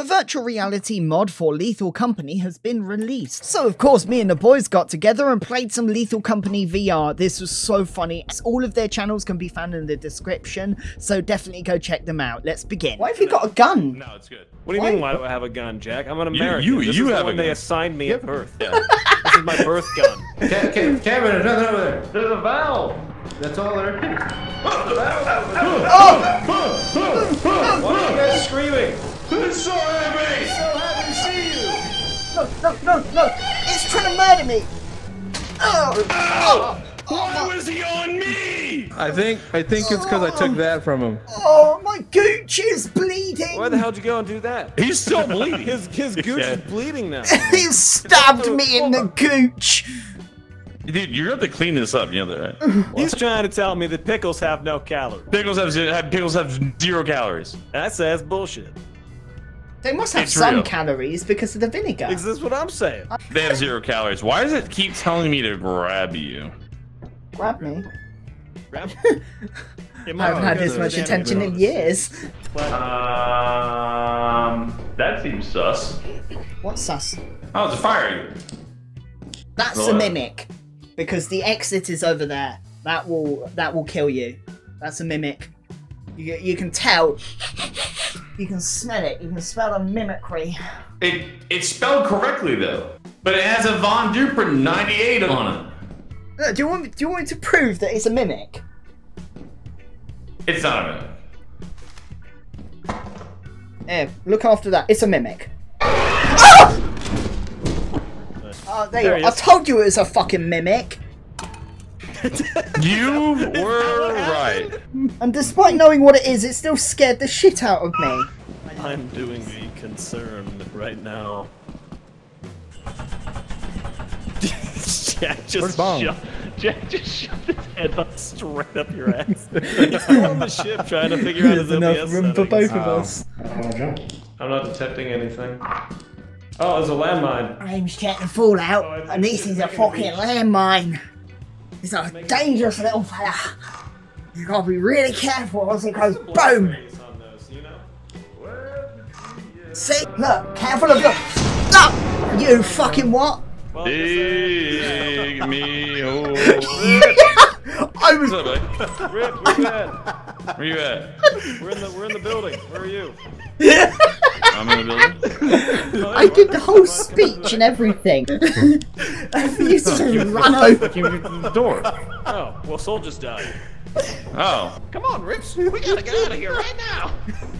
the virtual reality mod for Lethal Company has been released. So of course me and the boys got together and played some Lethal Company VR. This was so funny. All of their channels can be found in the description, so definitely go check them out. Let's begin. Why have you got a gun? No, it's good. What do you mean? Why do I have a gun, Jack? I'm an American. you- this you is the have one a they assigned me at birth. Yeah. This is my birth gun. Ca- ca- there's nothing over there. There's a valve. That's all there is. Oh, oh! Why are you guys screaming? It's so heavy! So happy to see you. No, no, no, no! It's trying to murder me! Oh! Ow! Why oh, was he on me? I think I think it's because I took that from him. Oh, my gooch is bleeding! Why the hell did you go and do that? He's still bleeding. His his gooch Yeah. is bleeding now. He stabbed me in the gooch! Dude, you're gonna have to clean this up, you know that, right? He's trying to tell me that pickles have no calories. Pickles have, have pickles have zero calories. That says bullshit. They must have It's some real. calories because of the vinegar. Is this what I'm saying? They have zero calories. Why does it keep telling me to grab you? Grab me. Grab- I haven't had this much attention in years. Um, that seems sus. What's sus? Oh, it's a fire. That's a mimic. Because the exit is over there. That will that will kill you. That's a mimic. You, you can tell. You can smell it. You can smell the mimicry. It it's spelled correctly though, but it has a Von Duper 98 on it. Look, do you want me, do you want me to prove that it's a mimic? It's not a minute. Here, look after that. It's a mimic. Ah! Oh, there, There you he go. I told you it was a fucking mimic. You were right. And despite knowing what it is, it still scared the shit out of me. I'm doing the concern right now. Jack just Where's Bong? sho- Jack just shoved his head up straight up your ass. He's still on the ship trying to figure out his There's enough OBS room for both of us. I'm not detecting anything. Oh, there's a landmine. Name's Captain Fallout, Oh, I and this is a fucking it landmine. It's a dangerous little fella. You gotta be really careful as it goes boom. Those, you know? See? Look, careful of your. Stop! You fucking what? Well, just. Dig me hole. I was. What's up, buddy? Rip, where's that? Where you at? We're in the we're in the building. Where are you? I'm in the building. I did the whole speech and everything. I used to run over. Came through the door. Oh, well, Soul just died. Oh, Come on, Rips. We gotta get out of here right now.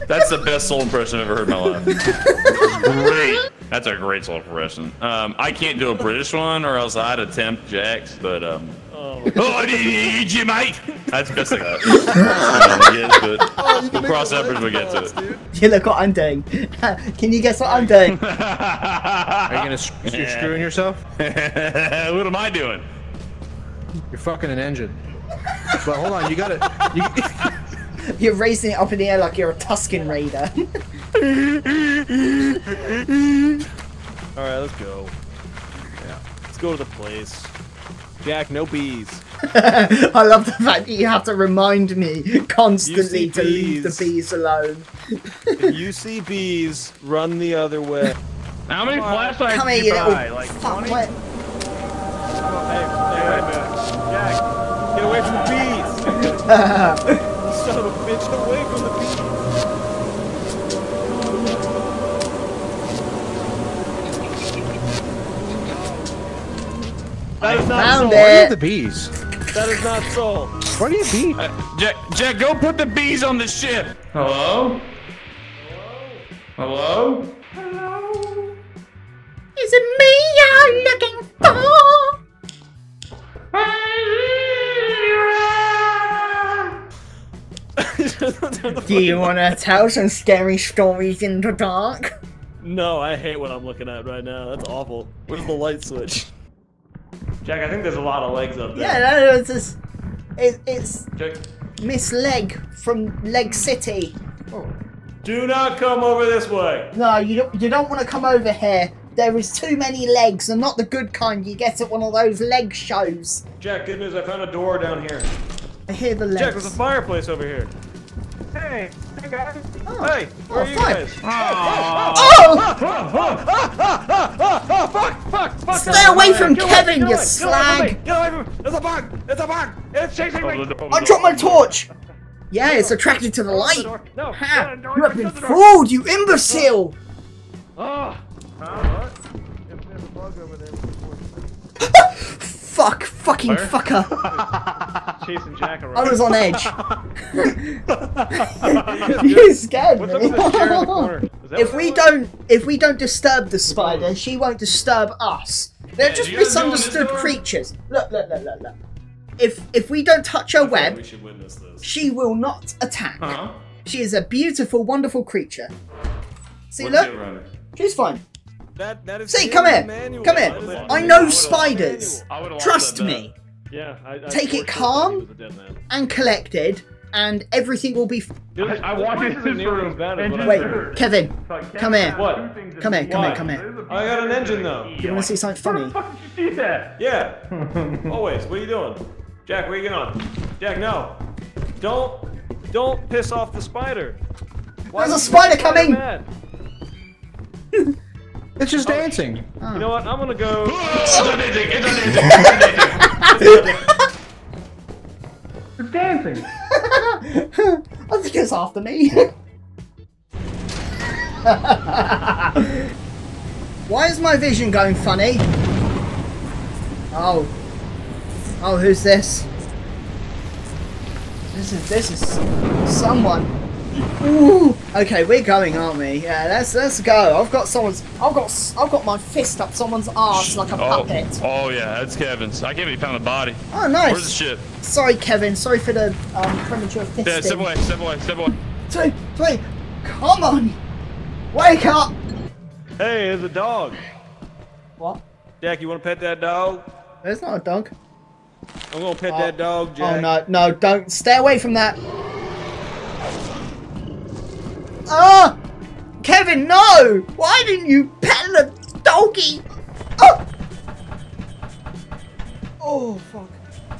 that's the best soul impression I've ever heard in my life. great. That's a great soul impression. Um, I can't do a British one, or else I'd attempt Jack's, but um. Oh, Oh, I need you, mate. That's best thing I yes, but we'll cross that bridge when we get to it. You look what I'm doing. Can you guess what I'm doing? Are you gonna sc- you're screwing yourself? what am I doing? You're fucking an engine. But hold on, you gotta. You, You're raising it up in the air like you're a Tusken Raider. all right, let's go. Yeah, let's go to the place. Jack, no bees. I love the fact that you have to remind me constantly You see to leave the bees. bees alone. If you see bees, run the other way. How many Come on. flashlights Come did you you buy? Like fuck. 20? what? Hey, hey, wait. Jack, get away from the bees. Son of a bitch, get away from the bees. That is not found soul. where are the bees? That is not soul. Where do you be? Uh, Jack, Jack, go put the bees on the ship. Hello? Hello? Hello? Is it me you're looking for? Do you want to tell some scary stories in the dark? no, I hate what I'm looking at right now. That's awful. Where's the light switch? Jack, I think there's a lot of legs up there. Yeah, no, no, it's just, it, it's Jack, Miss Leg from Leg City. Oh. Do not come over this way. No, you don't. You don't want to come over here. There is too many legs, and not the good kind you get at one of those leg shows. Jack, good news. I found a door down here. I hear the legs. Jack, there's a fireplace over here. Hey, hey guys. Oh. Hey, where Oh, are you fine. guys? Oh! oh! fuck, fuck, fuck. Stay away from Get Kevin, get you away, slag. Get away from me. It's a bug. It's a bug. It's chasing me. I dropped my torch! Yeah, it's attracted to the light. door. No. Ha! no, no, You have been fooled, you imbecile! Oh. Ah, what? If there's a bug over there. Fuck, fucking fucker. Chasing Jack I was on edge. you scared What's me. up with the chair in the corner? If we don't, if we don't disturb the spider, she won't disturb us. They're Yeah, just you guys doing this misunderstood creatures. Look, look, look, look, look. If if we don't touch her We web, should witness this. she will not attack. Huh? She is a beautiful, wonderful creature. See, What's look, she's fine. That, that is See, come here. manual. Come here. I know spiders. I Trust that bet. me. Yeah, I, I Take it calm. he was a dead man. And collected, and everything will be. F- Dude, I this walked place into isn't this room bad as and what just- I Wait, heard. Kevin, come here. What? Come here, come Why? here, come here. I got an engine though. You want to see something funny? See that? Yeah. Always. What are you doing? Jack, where you going? Jack, no. Don't don't piss off the spider. Why There's a is the spider coming! It's just oh, dancing. You know what? I'm gonna go. It's unending, it's unending, it's unending. dancing. I think it's after me. Why is my vision going funny? Oh. Oh, who's this? This is this is someone. Ooh. Okay, we're going, aren't we? Yeah, let's let's go. I've got someone's. I've got s- I've got my fist up someone's ass like a Oh, puppet. oh yeah, that's Kevin's. I can't believe he found the body. Oh, nice. Where's the ship? Sorry, Kevin. Sorry for the um, premature fisting. Yeah, step away, step away, step away. Two, three. Come on. Wake up. Hey, there's a dog. What? Jack, you wanna pet that dog? There's not a dog. I'm gonna pet Oh. that dog, Jack. Oh no, no, don't stay away from that. Ah! Kevin, no! Why didn't you pet the doggy? Oh! Oh fuck.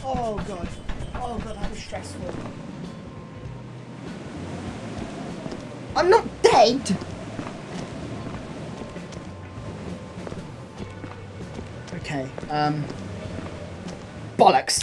Oh god. Oh god, that was stressful. I'm not dead! Okay, um. Bollocks.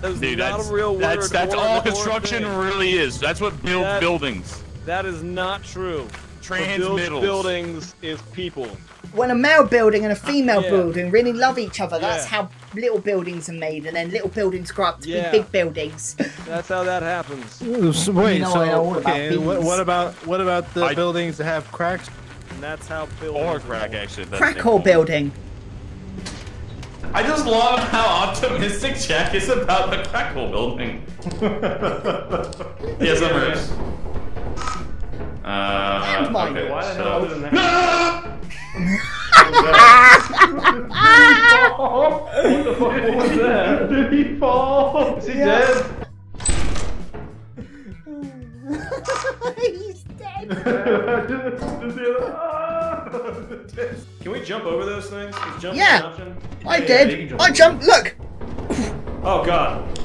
That's Dude, not that's, a real word. that's, that's all construction thing. really is. That's what builds That- buildings. That is not true. What Transmittals. buildings is people. when a male building and a ah, female Yeah. building really love each other, that's Yeah. how little buildings are made, and then little buildings grow up to Yeah. be big buildings. That's how that happens. Wait, know so I know all about okay, what, what about what about the I- buildings that have cracks? And that's how buildings Or roll. crack, actually. that's Crack the hole building. I just love how optimistic Jack is about the crack hole building. yes, I'm Rose. Uh, Landmine. okay, Why the so- hell didn't that? what the fuck was that? Did he fall? Is he dead? He's dead. Can we jump over those things? Is jumping Yeah. an option? I Yeah, did. can jump I over. jumped. Look. Oh god.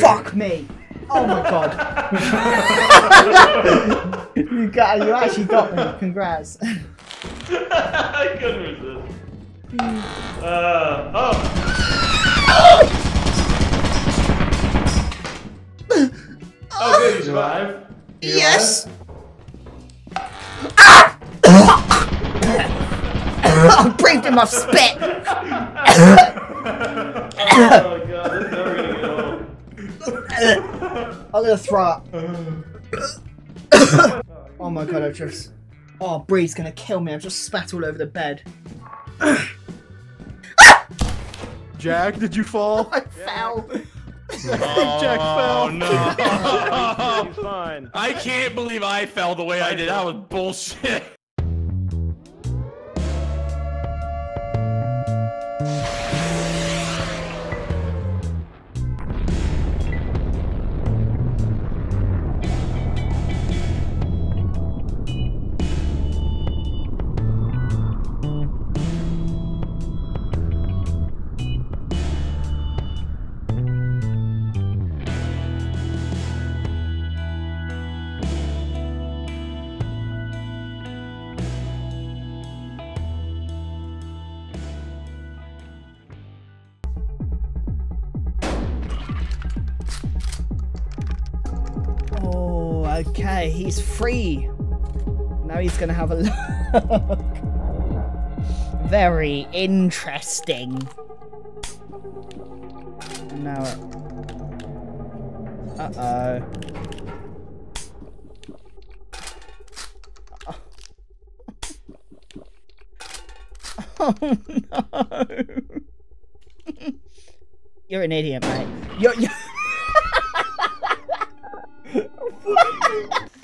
Fuck me. Oh my god. you got. You actually got me. Congrats. I couldn't resist. Uh, oh. oh, good, you survived. yes. Ah! I breathed in my spit. Oh god, this is never gonna get old. I'm gonna throw up. oh my god, I just. Oh, Bree's gonna kill me. I've just spat all over the bed. Jack, did you fall? I fell. Jack Oh fell. no! I can't believe I fell the way I did. That was bullshit. Okay, he's free. Now he's gonna have a look. Very interesting. Now. Uh oh. Oh no. You're an idiot, mate. You're, you're...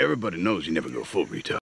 Everybody knows you never go full retard.